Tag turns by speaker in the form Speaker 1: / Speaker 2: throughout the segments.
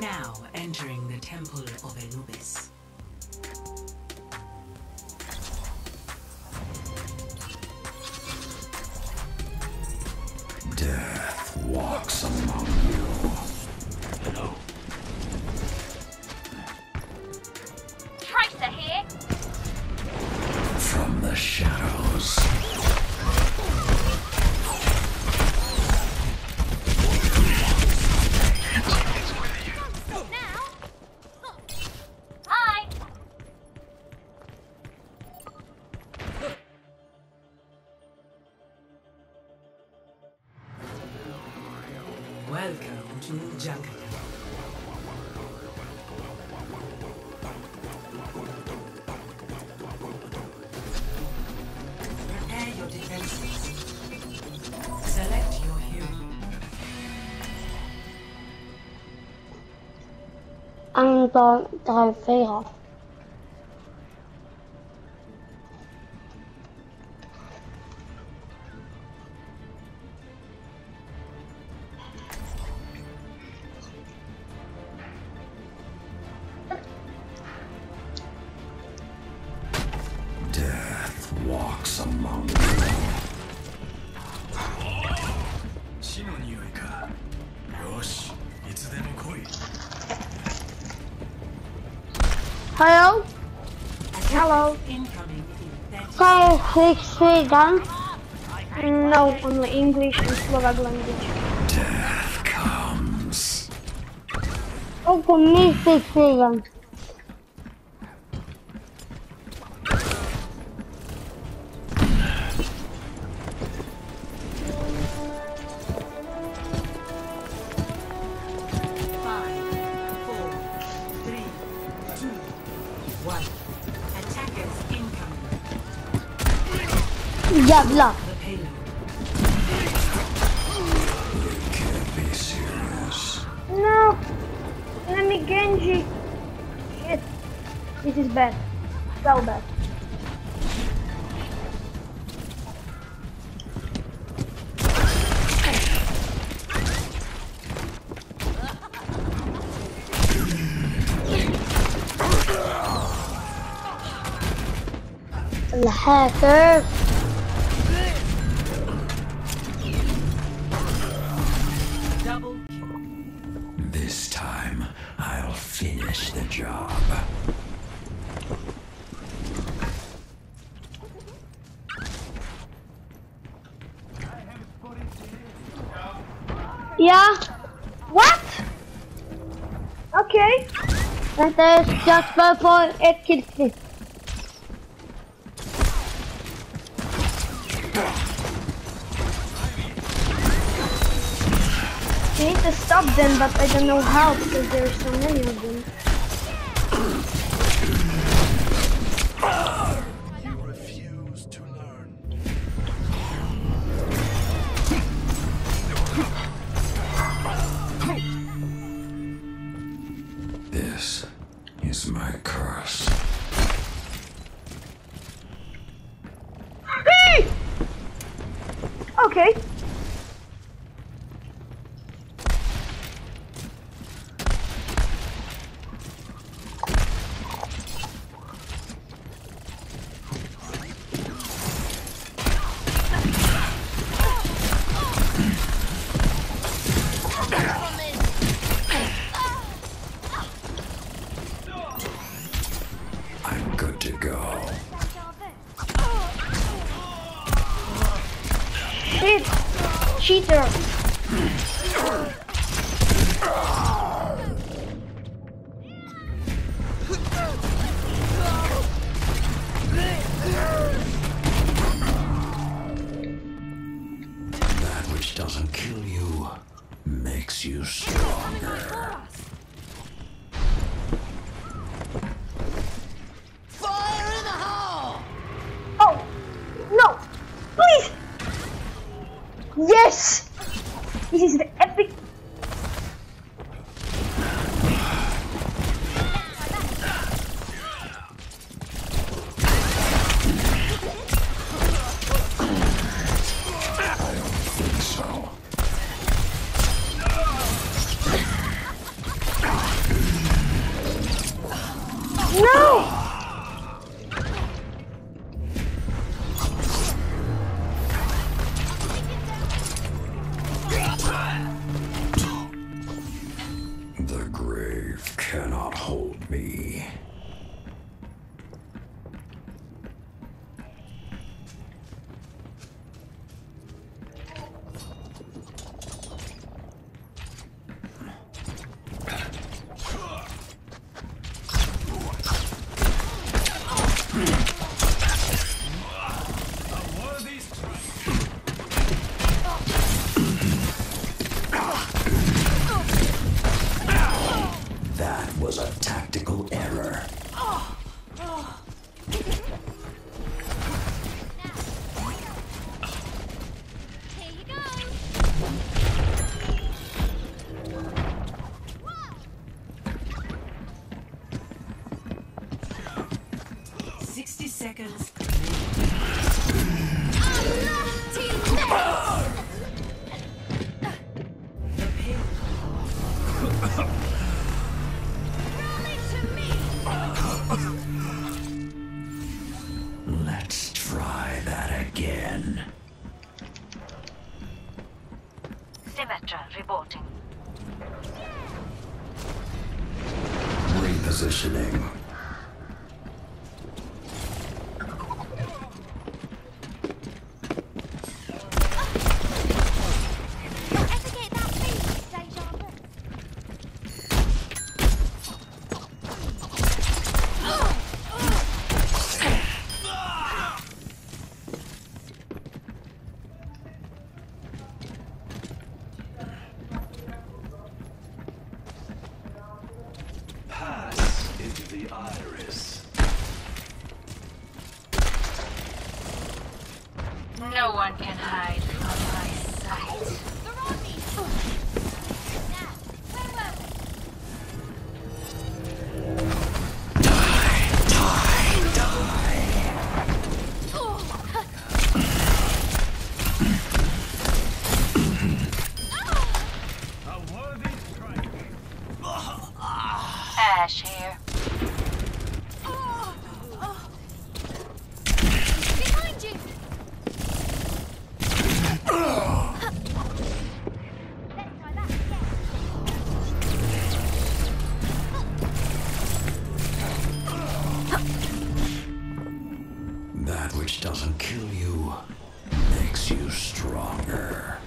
Speaker 1: Now entering the Temple of Anubis.
Speaker 2: Death walks among you.
Speaker 3: Tracer here.
Speaker 2: From the shadows.
Speaker 4: 刚刚飞好。
Speaker 5: Hello? Hello?
Speaker 1: Incoming in 30
Speaker 5: Can you speak Sweden? No, only English and Slovak language.
Speaker 2: Death comes.
Speaker 5: Oh, can me speak Sweden?
Speaker 1: Five, one. Attackers incoming. The payload.
Speaker 2: Can't be serious.
Speaker 5: No! Let me Genji! Shit! This is bad. So bad. الهاكر
Speaker 1: Double kill.
Speaker 2: This time, I'll finish the job.
Speaker 5: Yeah? What? Okay. Vänta, jag ska bara få ett killstreak. Stop them, but I don't know how because there are so many of them. Cheater! This is the epic
Speaker 3: No! was a tactical error.
Speaker 2: Oh. Oh. the iris.
Speaker 3: No one can hide That
Speaker 2: which doesn't kill you makes you stronger.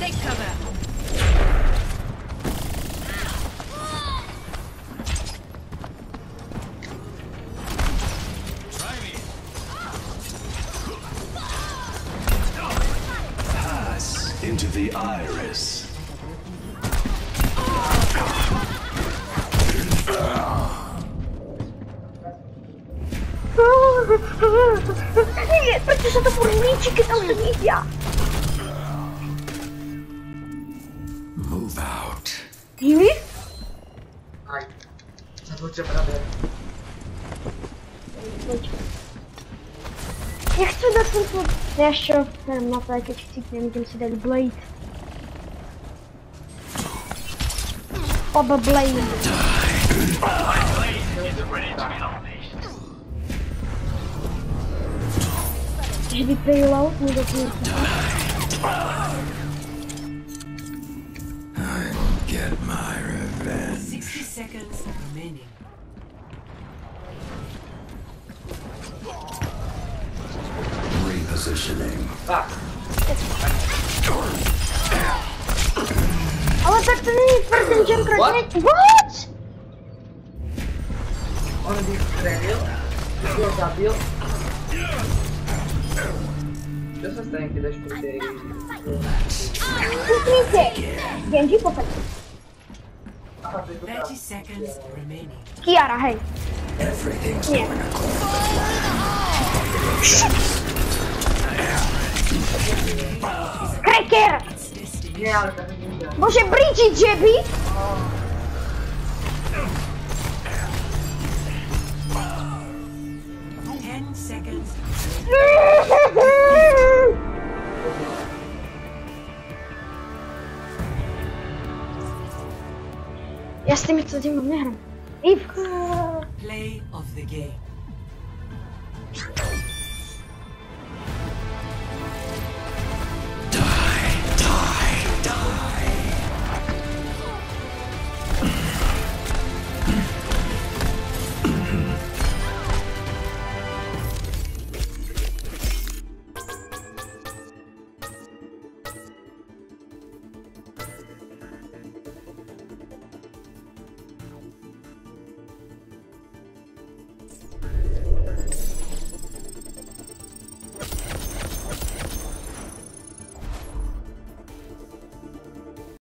Speaker 3: Take cover.
Speaker 5: Pod... Ja jeszcze ten mapę jakieś cyknę, będziemy sobie dali Blade. Oba Blade. Żeby payload nie do końca.
Speaker 2: Get my revenge.
Speaker 1: 60 seconds remaining.
Speaker 2: Repositioning.
Speaker 6: Tak.
Speaker 5: Ale tak to není furt ten Junkrat.
Speaker 6: What?
Speaker 5: ne- What?
Speaker 6: On vystřelil, ty ho zabil. Čo sa stane, keď dáš po tej...
Speaker 5: Puknite. Genji pochod.
Speaker 6: Aha, to je to
Speaker 1: 30 seconds remaining.
Speaker 5: Kiara, hej.
Speaker 2: Everything's
Speaker 5: Nie.
Speaker 2: going according
Speaker 5: Cracker!
Speaker 1: Its Cracker!
Speaker 6: Bože, ale
Speaker 1: to?
Speaker 5: Já s těmi co tím nehrám.
Speaker 1: Play of the game.